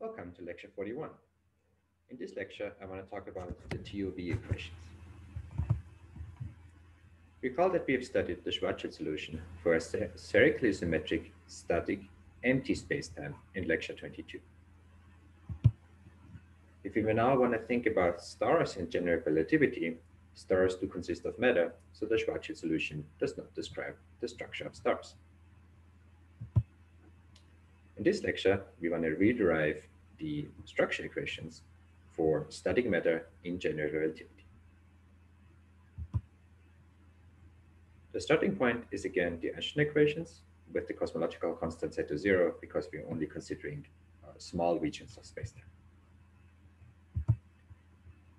Welcome to lecture 41. In this lecture, I want to talk about the TOV equations. Recall that we have studied the Schwarzschild solution for a spherically symmetric static empty spacetime in lecture 22. If we now want to think about stars in general relativity, stars do consist of matter, so the Schwarzschild solution does not describe the structure of stars. In this lecture, we want to rederive the structure equations for static matter in general relativity. The starting point is again the Einstein equations with the cosmological constant set to zero because we're only considering uh, small regions of spacetime.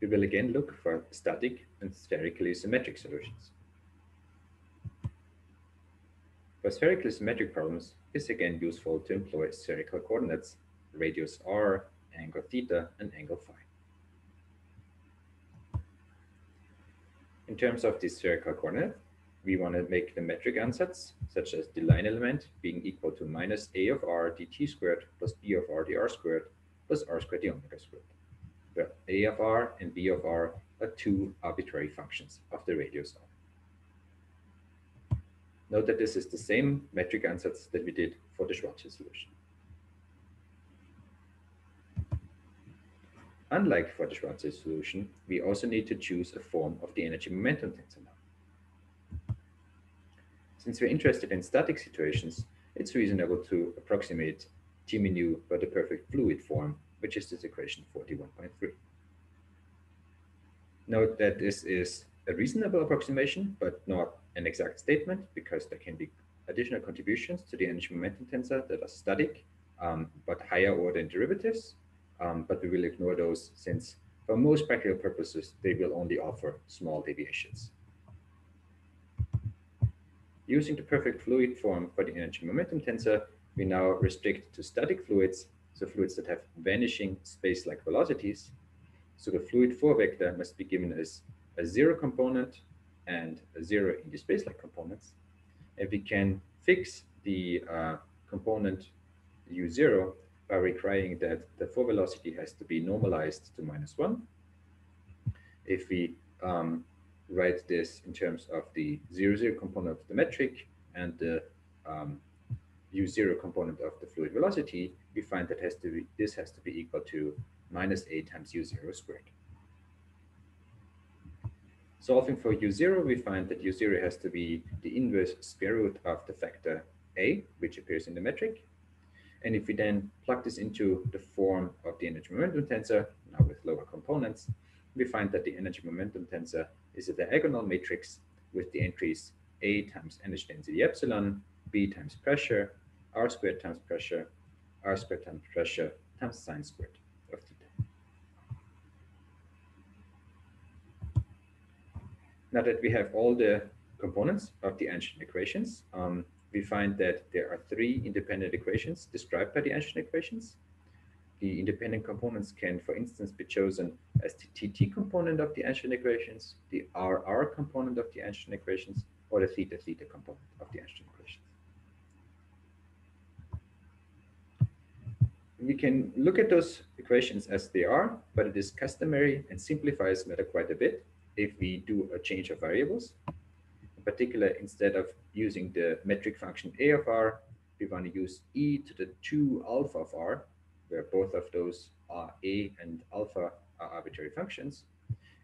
We will again look for static and spherically symmetric solutions. For spherically symmetric problems, it's again useful to employ spherical coordinates, radius r, angle theta, and angle phi. In terms of the spherical coordinate, we want to make the metric ansatz, such as the line element being equal to minus a of r dt squared plus b of r dr squared plus r squared d omega squared where a of r and b of r are two arbitrary functions of the radius r. Note that this is the same metric ansatz that we did for the Schwarzschild solution. Unlike for the Schwarzschild solution, we also need to choose a form of the energy momentum tensor now. Since we're interested in static situations, it's reasonable to approximate T mu by the perfect fluid form which is this equation 41.3. Note that this is a reasonable approximation, but not an exact statement because there can be additional contributions to the energy momentum tensor that are static, um, but higher order derivatives. Um, but we will ignore those since for most practical purposes, they will only offer small deviations. Using the perfect fluid form for the energy momentum tensor, we now restrict to static fluids so fluids that have vanishing space-like velocities. So the fluid 4 vector must be given as a zero component and a zero in the space-like components. And we can fix the uh, component u0 by requiring that the 4 velocity has to be normalized to minus 1. If we um, write this in terms of the 0, 0 component of the metric and the um, u0 component of the fluid velocity, we find that has to be, this has to be equal to minus a times u0 squared. Solving for u0, we find that u0 has to be the inverse square root of the factor a, which appears in the metric. And if we then plug this into the form of the energy momentum tensor, now with lower components, we find that the energy momentum tensor is a diagonal matrix with the entries a times energy density epsilon, b times pressure, r squared times pressure, r squared times pressure times sine squared of theta. Now that we have all the components of the Einstein equations, um, we find that there are three independent equations described by the Einstein equations. The independent components can, for instance, be chosen as the TT component of the Einstein equations, the RR component of the Einstein equations, or the theta theta component of the Einstein equations. we can look at those equations as they are, but it is customary and simplifies matter quite a bit if we do a change of variables. In particular, instead of using the metric function a of r, we want to use e to the 2 alpha of r, where both of those are a and alpha are arbitrary functions.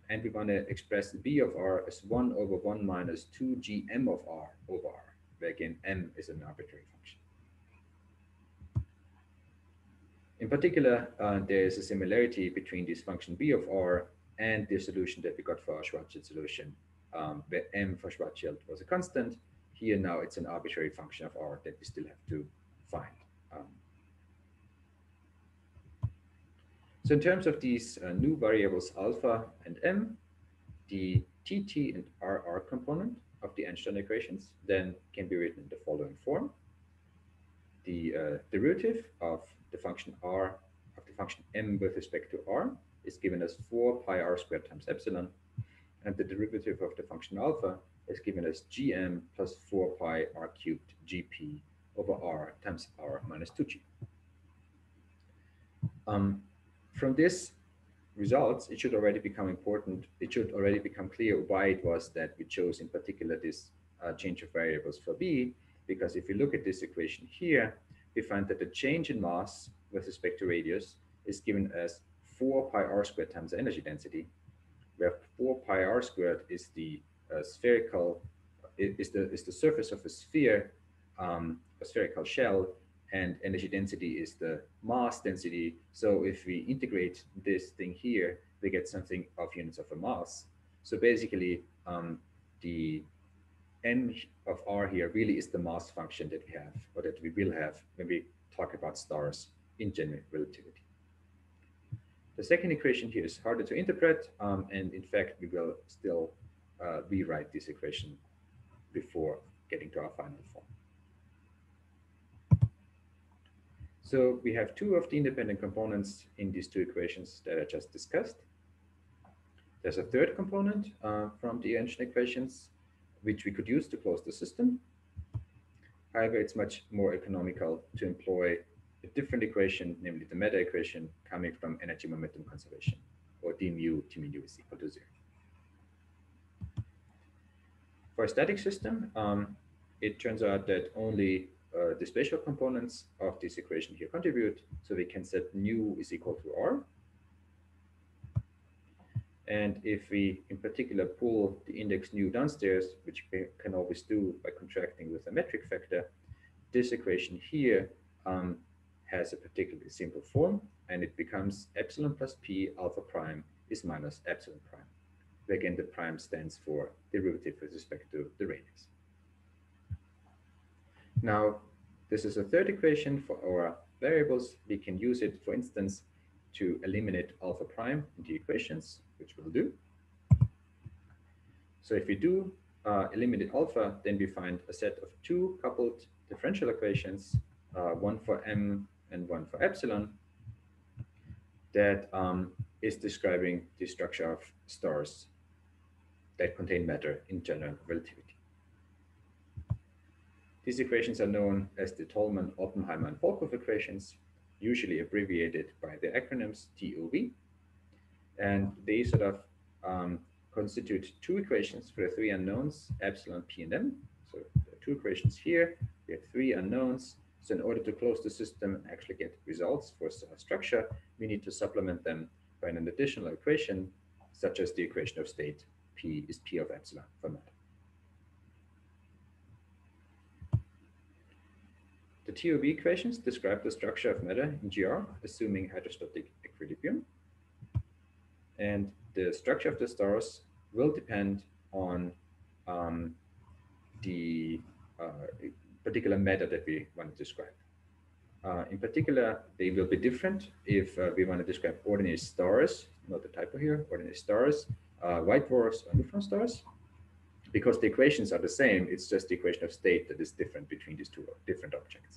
And we want to express b of r as 1 over 1 minus 2 gm of r over r, where again m is an arbitrary function. In particular, uh, there is a similarity between this function b of r and the solution that we got for our Schwarzschild solution, um, where m for Schwarzschild was a constant. Here now it's an arbitrary function of r that we still have to find. Um, so in terms of these uh, new variables alpha and m, the tt and rr component of the Einstein equations then can be written in the following form. The uh, derivative of the function r of the function m with respect to r is given as 4 pi r squared times epsilon, and the derivative of the function alpha is given as gm plus 4 pi r cubed gp over r times r minus 2g. Um, from this results, it should already become important. It should already become clear why it was that we chose in particular this uh, change of variables for B, because if you look at this equation here, we find that the change in mass with respect to radius is given as 4 pi r squared times the energy density, where 4 pi r squared is the uh, spherical, is the, is the surface of a sphere, um, a spherical shell, and energy density is the mass density. So if we integrate this thing here, we get something of units of a mass. So basically, um, the m of r here really is the mass function that we have, or that we will have when we talk about stars in general relativity. The second equation here is harder to interpret, um, and in fact, we will still uh, rewrite this equation before getting to our final form. So we have two of the independent components in these two equations that I just discussed. There's a third component uh, from the Einstein equations, which we could use to close the system. However, it's much more economical to employ a different equation, namely the meta equation coming from energy momentum conservation, or d mu t mu is equal to zero. For a static system, um, it turns out that only uh, the spatial components of this equation here contribute. So we can set nu is equal to r. And if we, in particular, pull the index nu downstairs, which we can always do by contracting with a metric factor, this equation here um, has a particularly simple form, and it becomes epsilon plus p alpha prime is minus epsilon prime. Again, the prime stands for derivative with respect to the radius. Now, this is a third equation for our variables. We can use it, for instance, to eliminate alpha prime in the equations, which we'll do. So if we do uh, eliminate alpha, then we find a set of two coupled differential equations, uh, one for m and one for epsilon, that um, is describing the structure of stars that contain matter in general relativity. These equations are known as the Tolman, Oppenheimer, and Volkoff equations, usually abbreviated by the acronyms TOV. And they sort of um, constitute two equations for the three unknowns, epsilon, p, and m. So two equations here. We have three unknowns. So in order to close the system and actually get results for structure, we need to supplement them by an additional equation, such as the equation of state p is p of epsilon for matter. The TOV equations describe the structure of matter in GR, assuming hydrostatic equilibrium. And the structure of the stars will depend on um, the uh, particular matter that we want to describe. Uh, in particular, they will be different if uh, we want to describe ordinary stars, not the typo here, ordinary stars, uh, white dwarfs, or neutron stars. Because the equations are the same, it's just the equation of state that is different between these two different objects.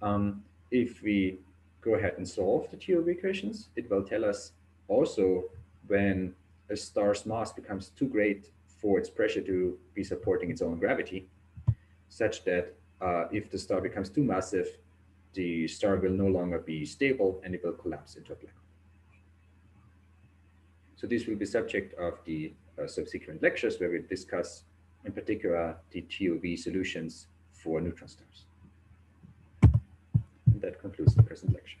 Um, if we go ahead and solve the TOV equations, it will tell us also when a star's mass becomes too great for its pressure to be supporting its own gravity, such that uh, if the star becomes too massive, the star will no longer be stable and it will collapse into a black hole. So this will be subject of the uh, subsequent lectures where we discuss in particular the TOV solutions for neutron stars that concludes the present lecture.